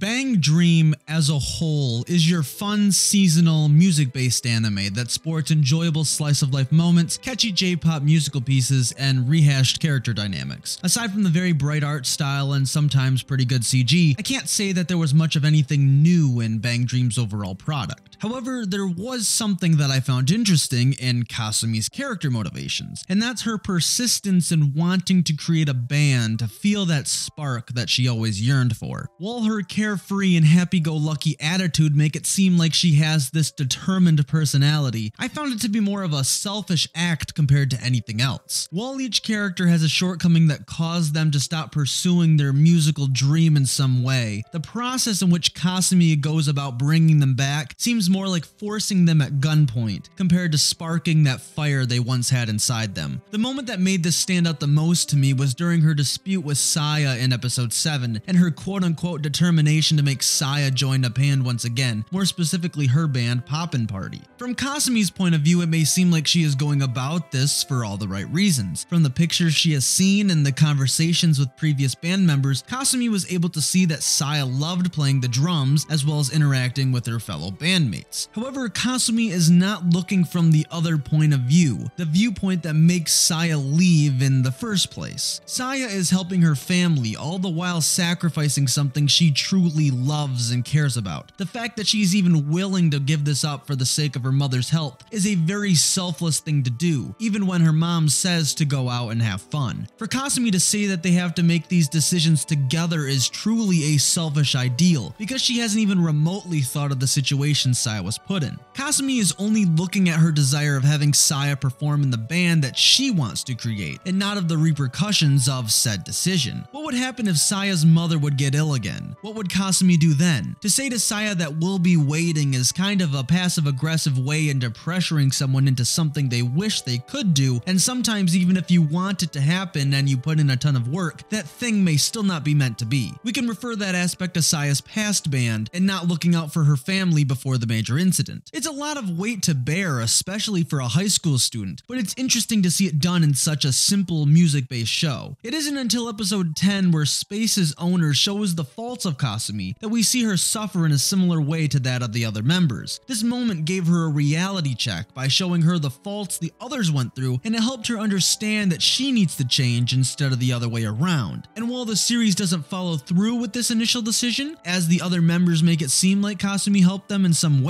Bang Dream as a whole is your fun seasonal music based anime that sports enjoyable slice of life moments, catchy J pop musical pieces, and rehashed character dynamics. Aside from the very bright art style and sometimes pretty good CG, I can't say that there was much of anything new in Bang Dream's overall product. However, there was something that I found interesting in Kasumi's character motivations, and that's her persistence in wanting to create a band to feel that spark that she always yearned for. While her carefree and happy go lucky attitude make it seem like she has this determined personality, I found it to be more of a selfish act compared to anything else. While each character has a shortcoming that caused them to stop pursuing their musical dream in some way, the process in which Kasumi goes about bringing them back seems more like forcing them at gunpoint compared to sparking that fire they once had inside them. The moment that made this stand out the most to me was during her dispute with Saya in episode 7 and her quote unquote determination to make Saya join a band once again, more specifically her band Poppin' Party. From Kasumi's point of view, it may seem like she is going about this for all the right reasons. From the pictures she has seen and the conversations with previous band members, Kasumi was able to see that Saya loved playing the drums as well as interacting with her fellow bandmates. However, Kasumi is not looking from the other point of view, the viewpoint that makes Saya leave in the first place. Saya is helping her family, all the while sacrificing something she truly loves and cares about. The fact that she's even willing to give this up for the sake of her mother's health is a very selfless thing to do, even when her mom says to go out and have fun. For Kasumi to say that they have to make these decisions together is truly a selfish ideal, because she hasn't even remotely thought of the situation Saya was put in. Kasumi is only looking at her desire of having Saya perform in the band that she wants to create, and not of the repercussions of said decision. What would happen if Saya's mother would get ill again? What would Kasumi do then? To say to Saya that we'll be waiting is kind of a passive aggressive way into pressuring someone into something they wish they could do, and sometimes even if you want it to happen and you put in a ton of work, that thing may still not be meant to be. We can refer that aspect to Saya's past band and not looking out for her family before the major incident. It's a lot of weight to bear, especially for a high school student, but it's interesting to see it done in such a simple music based show. It isn't until episode 10 where Space's owner shows the faults of Kasumi that we see her suffer in a similar way to that of the other members. This moment gave her a reality check by showing her the faults the others went through, and it helped her understand that she needs to change instead of the other way around. And while the series doesn't follow through with this initial decision, as the other members make it seem like Kasumi helped them in some way,